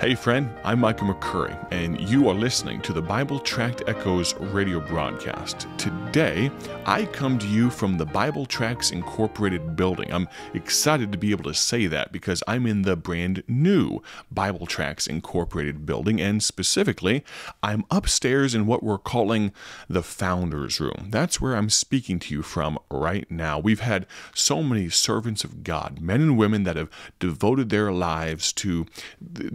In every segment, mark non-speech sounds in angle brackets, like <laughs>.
Hey, friend, I'm Micah McCurry, and you are listening to the Bible Tract Echoes radio broadcast. Today, I come to you from the Bible Tracts Incorporated building. I'm excited to be able to say that because I'm in the brand new Bible Tracts Incorporated building, and specifically, I'm upstairs in what we're calling the Founders Room. That's where I'm speaking to you from right now. We've had so many servants of God, men and women that have devoted their lives to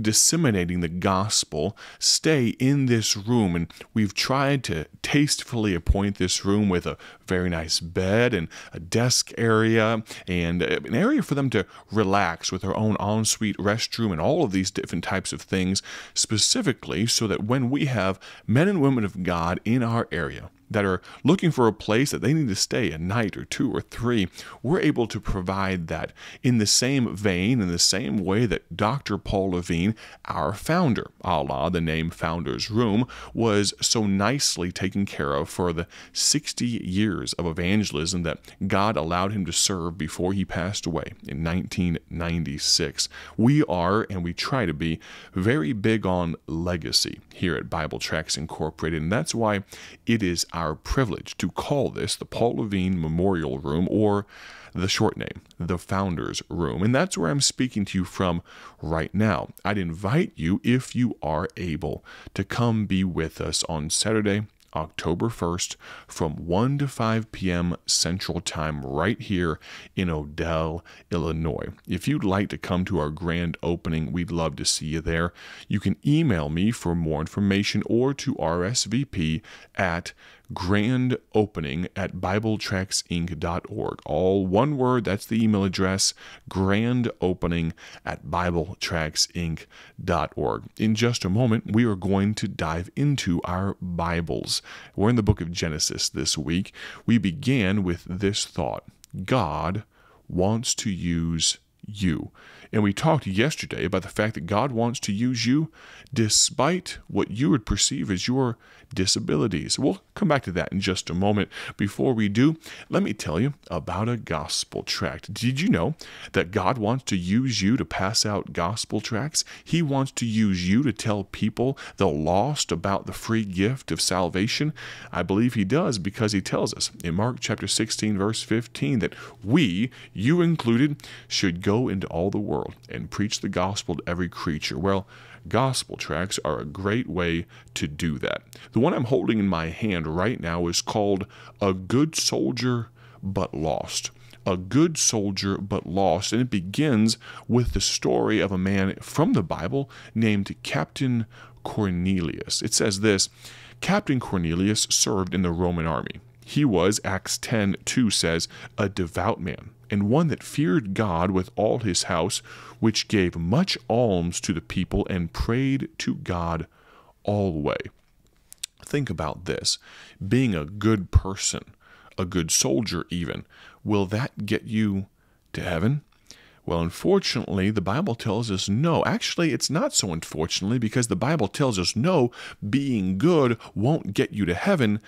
discipline disseminating the gospel stay in this room. And we've tried to tastefully appoint this room with a very nice bed and a desk area and uh, an area for them to relax with their own ensuite restroom and all of these different types of things, specifically so that when we have men and women of God in our area, that are looking for a place that they need to stay a night or two or three, we're able to provide that in the same vein, in the same way that Dr. Paul Levin, our founder, a la the name Founder's Room, was so nicely taken care of for the 60 years of evangelism that God allowed him to serve before he passed away in 1996. We are, and we try to be, very big on legacy here at Bible Tracts Incorporated, and that's why it is our our privilege to call this the Paul Levin Memorial Room or the short name, the Founders Room. And that's where I'm speaking to you from right now. I'd invite you, if you are able, to come be with us on Saturday, October 1st from 1 to 5 p.m. Central Time right here in Odell, Illinois. If you'd like to come to our grand opening, we'd love to see you there. You can email me for more information or to RSVP at grand opening at BibleTractsInc.org. All one word, that's the email address, grand opening at BibleTractsInc.org. In just a moment, we are going to dive into our Bibles. We're in the book of Genesis this week. We began with this thought God wants to use you. And we talked yesterday about the fact that God wants to use you despite what you would perceive as your disabilities. We'll come back to that in just a moment. Before we do, let me tell you about a gospel tract. Did you know that God wants to use you to pass out gospel tracts? He wants to use you to tell people the lost about the free gift of salvation? I believe He does because He tells us in Mark chapter 16, verse 15, that we, you included, should go into all the world and preach the gospel to every creature. Well, gospel tracts are a great way to do that. The one I'm holding in my hand right now is called A Good Soldier But Lost. A good soldier but lost. And it begins with the story of a man from the Bible named Captain Cornelius. It says this Captain Cornelius served in the Roman army. He was, Acts 10 2 says, a devout man and one that feared God with all his house, which gave much alms to the people and prayed to God alway. Think about this being a good person, a good soldier, even, will that get you to heaven? Well, unfortunately, the Bible tells us no. Actually, it's not so unfortunately because the Bible tells us no, being good won't get you to heaven,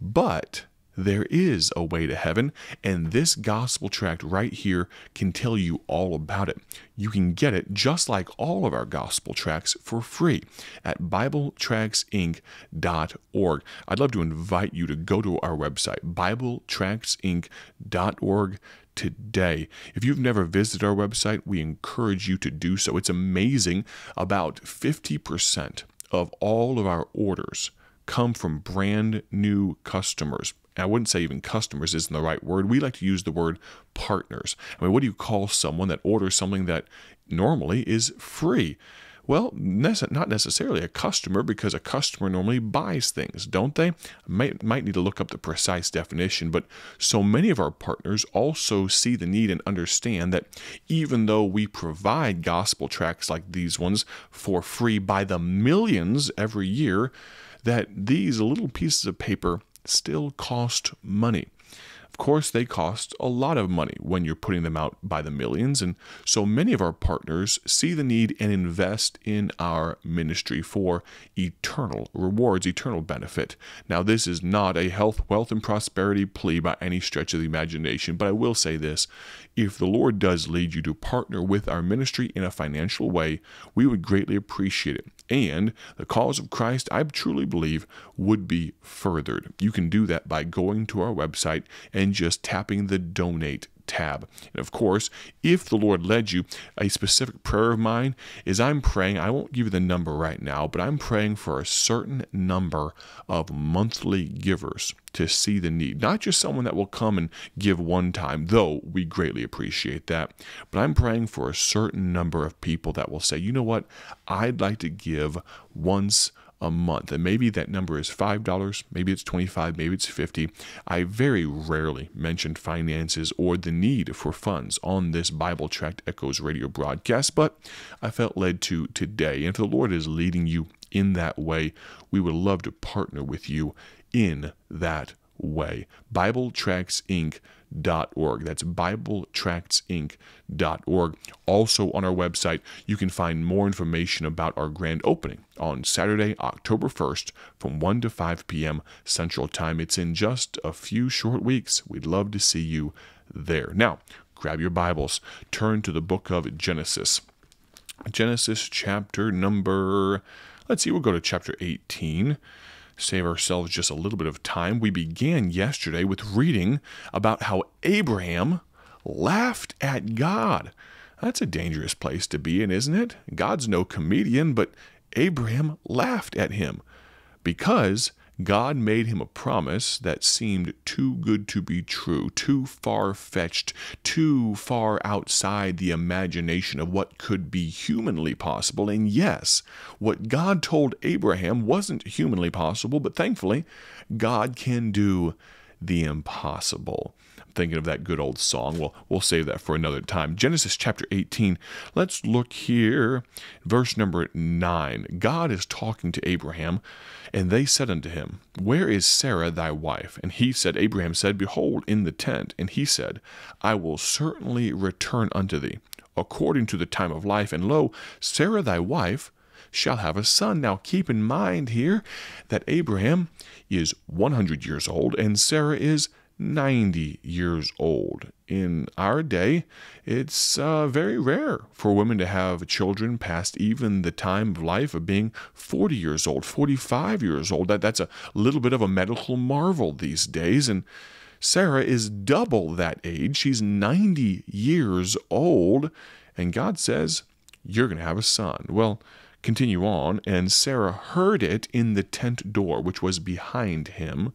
but there is a way to heaven, and this gospel tract right here can tell you all about it. You can get it just like all of our gospel tracts for free at BibleTractsInc.org. I'd love to invite you to go to our website, BibleTractsInc.org today. If you've never visited our website, we encourage you to do so. It's amazing. About 50% of all of our orders come from brand new customers I wouldn't say even customers isn't the right word. We like to use the word partners. I mean, what do you call someone that orders something that normally is free? Well, not necessarily a customer because a customer normally buys things, don't they? Might, might need to look up the precise definition, but so many of our partners also see the need and understand that even though we provide gospel tracts like these ones for free by the millions every year, that these little pieces of paper still cost money. Of course, they cost a lot of money when you're putting them out by the millions, and so many of our partners see the need and invest in our ministry for eternal rewards, eternal benefit. Now, this is not a health, wealth, and prosperity plea by any stretch of the imagination, but I will say this if the Lord does lead you to partner with our ministry in a financial way, we would greatly appreciate it. And the cause of Christ, I truly believe, would be furthered. You can do that by going to our website and just tapping the donate tab. And of course, if the Lord led you, a specific prayer of mine is I'm praying, I won't give you the number right now, but I'm praying for a certain number of monthly givers to see the need. Not just someone that will come and give one time, though we greatly appreciate that, but I'm praying for a certain number of people that will say, you know what, I'd like to give once a month. And maybe that number is $5, maybe it's 25, maybe it's 50. I very rarely mention finances or the need for funds on this Bible Tract Echoes radio broadcast, but I felt led to today. And if the Lord is leading you in that way, we would love to partner with you in that way. Bible Tracts Inc BibleTractsInc.org. That's BibleTractsInc.org. Also on our website, you can find more information about our grand opening on Saturday, October 1st from 1 to 5 p.m. Central Time. It's in just a few short weeks. We'd love to see you there. Now, grab your Bibles, turn to the book of Genesis. Genesis chapter number, let's see, we'll go to chapter 18 save ourselves just a little bit of time, we began yesterday with reading about how Abraham laughed at God. That's a dangerous place to be in, isn't it? God's no comedian, but Abraham laughed at him because God made him a promise that seemed too good to be true, too far fetched, too far outside the imagination of what could be humanly possible. And yes, what God told Abraham wasn't humanly possible, but thankfully, God can do the impossible thinking of that good old song. Well, we'll save that for another time. Genesis chapter 18. Let's look here, verse number 9. God is talking to Abraham, and they said unto him, Where is Sarah thy wife? And he said, Abraham said, Behold, in the tent. And he said, I will certainly return unto thee, according to the time of life. And lo, Sarah thy wife shall have a son. Now keep in mind here that Abraham is 100 years old and Sarah is 90 years old. In our day, it's uh, very rare for women to have children past even the time of life of being 40 years old, 45 years old. That, that's a little bit of a medical marvel these days. And Sarah is double that age. She's 90 years old. And God says, You're going to have a son. Well, continue on. And Sarah heard it in the tent door, which was behind him.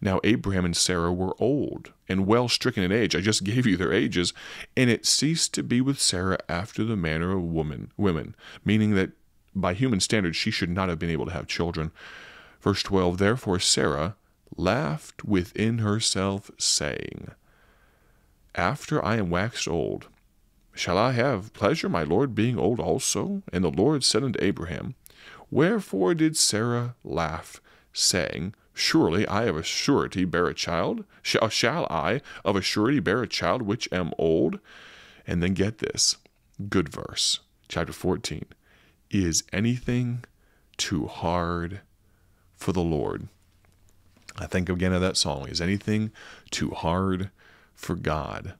Now Abraham and Sarah were old and well stricken in age. I just gave you their ages, and it ceased to be with Sarah after the manner of woman, women, meaning that by human standards she should not have been able to have children. Verse 12 Therefore Sarah laughed within herself, saying, After I am waxed old, shall I have pleasure, my Lord, being old also? And the Lord said unto Abraham, Wherefore did Sarah laugh, saying, Surely I of a surety bear a child. Shall, uh, shall I of a surety bear a child which am old? And then get this good verse, chapter 14. Is anything too hard for the Lord? I think again of that song. Is anything too hard for God?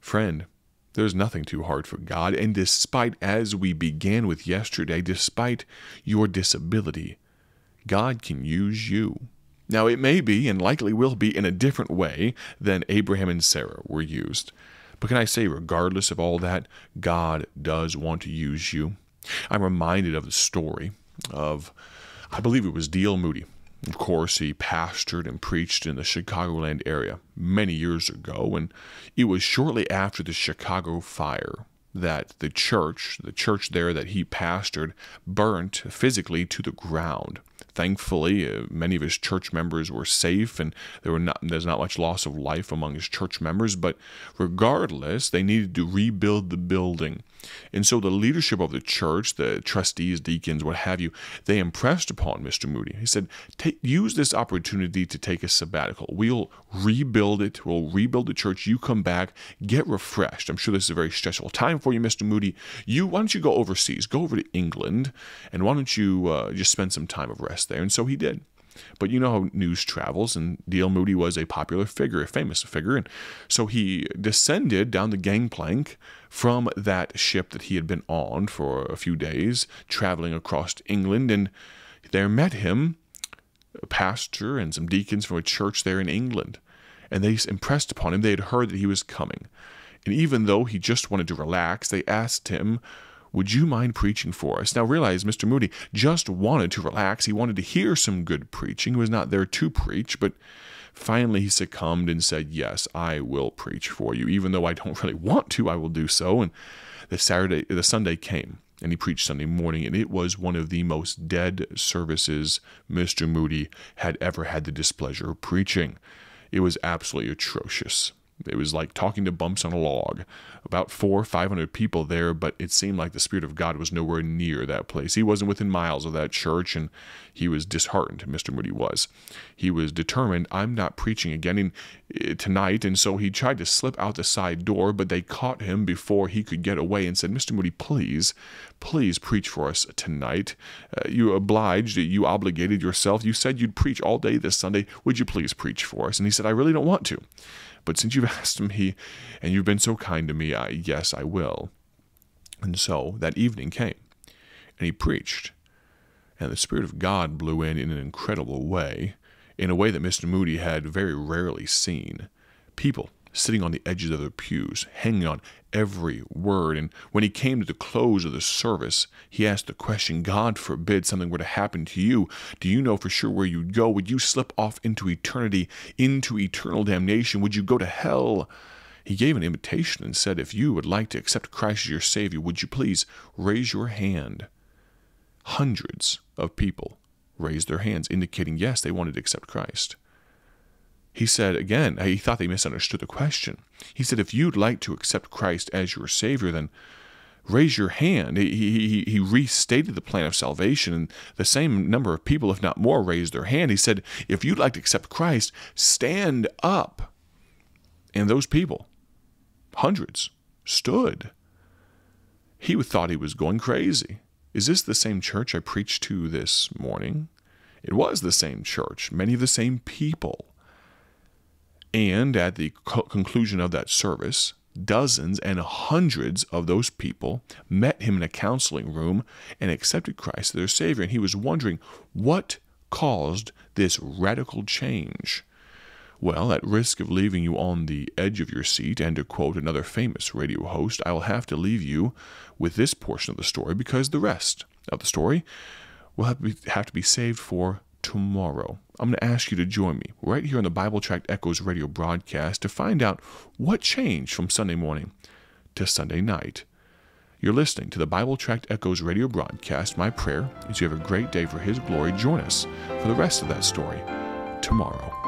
Friend, there's nothing too hard for God. And despite, as we began with yesterday, despite your disability, God can use you. Now, it may be and likely will be in a different way than Abraham and Sarah were used. But can I say, regardless of all that, God does want to use you? I'm reminded of the story of, I believe it was D.L. Moody. Of course, he pastored and preached in the Chicagoland area many years ago, and it was shortly after the Chicago fire that the church, the church there that he pastored, burnt physically to the ground. Thankfully, uh, many of his church members were safe, and there were not there's not much loss of life among his church members. But regardless, they needed to rebuild the building, and so the leadership of the church, the trustees, deacons, what have you, they impressed upon Mr. Moody. He said, take "Use this opportunity to take a sabbatical. We'll rebuild it. We'll rebuild the church. You come back, get refreshed. I'm sure this is a very stressful time for you, Mr. Moody. You why don't you go overseas? Go over to England, and why don't you uh, just spend some time of rest there?" And so he did. But you know how news travels, and D.L. Moody was a popular figure, a famous figure. And so he descended down the gangplank from that ship that he had been on for a few days, traveling across England. And there met him a pastor and some deacons from a church there in England. And they impressed upon him, they had heard that he was coming. And even though he just wanted to relax, they asked him would you mind preaching for us? Now realize Mr. Moody just wanted to relax. He wanted to hear some good preaching. He was not there to preach, but finally he succumbed and said, Yes, I will preach for you. Even though I don't <laughs> really want to, I will do so. And the Saturday the Sunday came and he preached Sunday morning, and it was one of the most dead services Mr. Moody had ever had the displeasure of preaching. It was absolutely atrocious. It was like talking to bumps on a log. About four, five hundred people there, but it seemed like the Spirit of God was nowhere near that place. He wasn't within miles of that church, and he was disheartened. Mr. Moody was. He was determined, I'm not preaching again eh, tonight, and so he tried to slip out the side door, but they caught him before he could get away and said, Mr. Moody, please, please preach for us tonight. Uh, you obliged, you obligated yourself. You said you'd preach all day this Sunday. Would you please preach for us? And he said, I really don't want to. But since you've <laughs> asked me and you've been so kind to me, I, yes, I will. And so that evening came, and he preached. And the Spirit of God blew in in an incredible way, in a way that Mr. Moody had very rarely seen. People sitting on the edges of their pews, hanging on every word. And when he came to the close of the service, he asked the question God forbid something were to happen to you. Do you know for sure where you'd go? Would you slip off into eternity, into eternal damnation? Would you go to hell? He gave an invitation and said, If you would like to accept Christ as your Savior, would you please raise your hand? Hundreds of people raised their hands, indicating yes, they wanted to accept Christ. He said again, he thought they misunderstood the question. He said, If you'd like to accept Christ as your Savior, then raise your hand. He, he, he restated the plan of salvation, and the same number of people, if not more, raised their hand. He said, If you'd like to accept Christ, stand up. And those people, hundreds, stood. He thought he was going crazy. Is this the same church I preached to this morning? It was the same church, many of the same people. And at the co- conclusion of that service, dozens and hundreds of those people met him in a counseling room and accepted Christ as their Savior. And he was wondering what caused this radical change. Well, at risk of leaving you on the edge of your seat, and to quote another famous radio host, I will have to leave you with this portion of the story because the rest of the story will have to be, have to be saved for tomorrow. I'm going to ask you to join me right here on the Bible Tract Echoes radio broadcast to find out what changed from Sunday morning to Sunday night. You're listening to the Bible Tract Echoes radio broadcast. My prayer is you have a great day for His glory. Join us for the rest of that story tomorrow.